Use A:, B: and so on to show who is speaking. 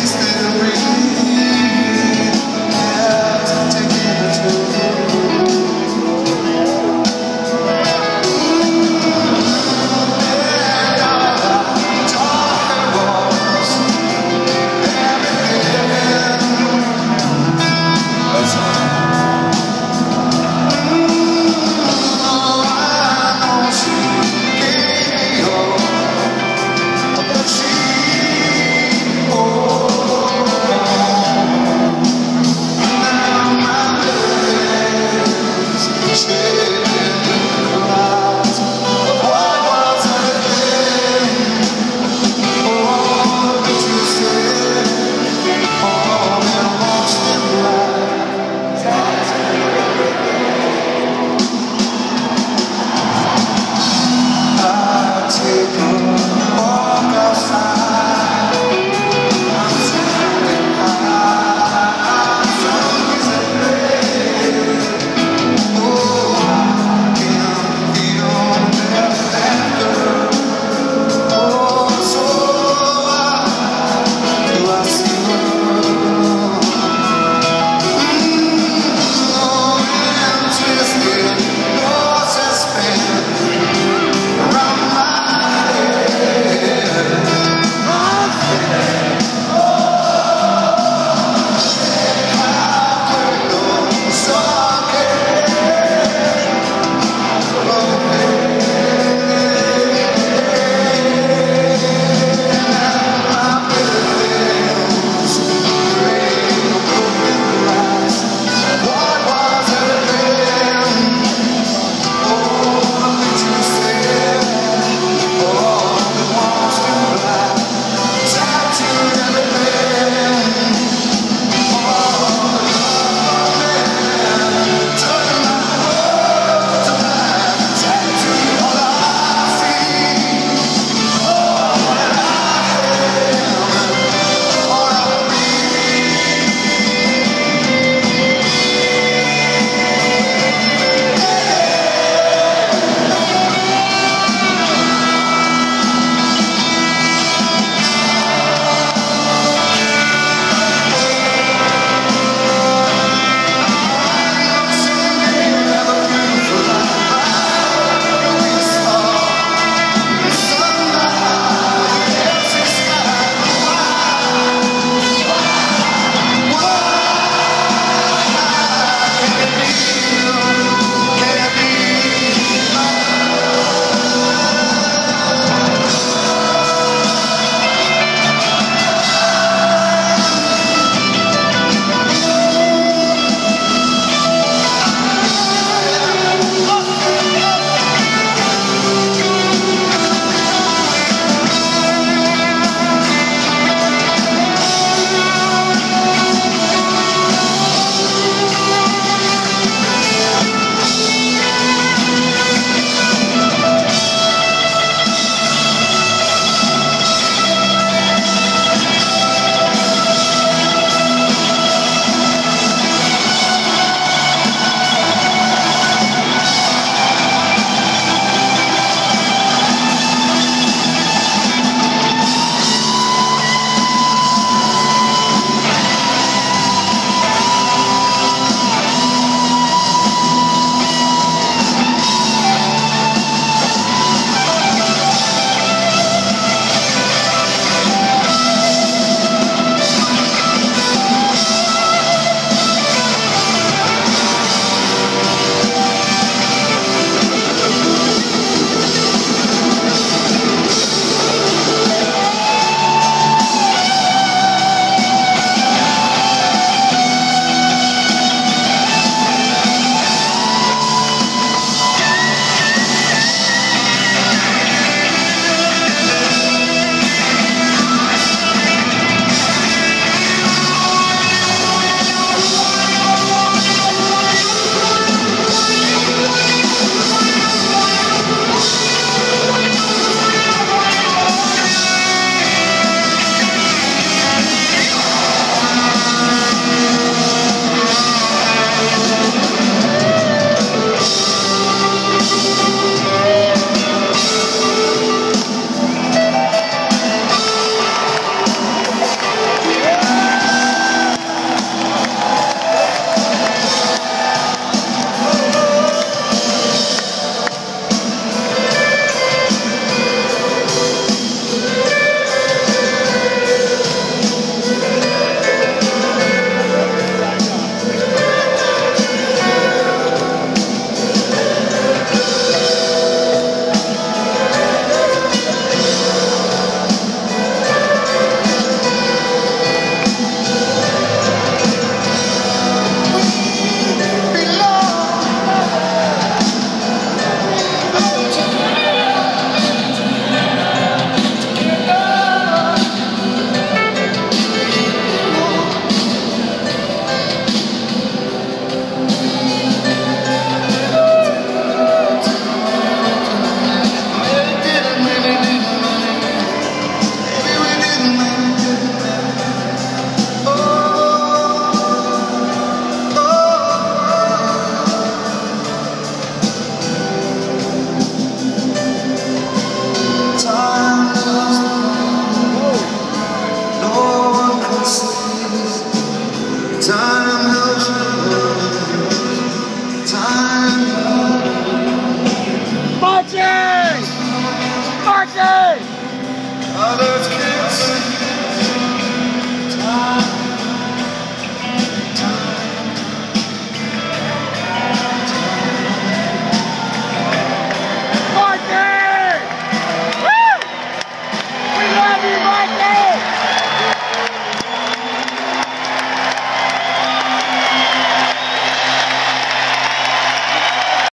A: Thanks,